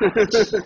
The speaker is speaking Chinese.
呵呵呵呵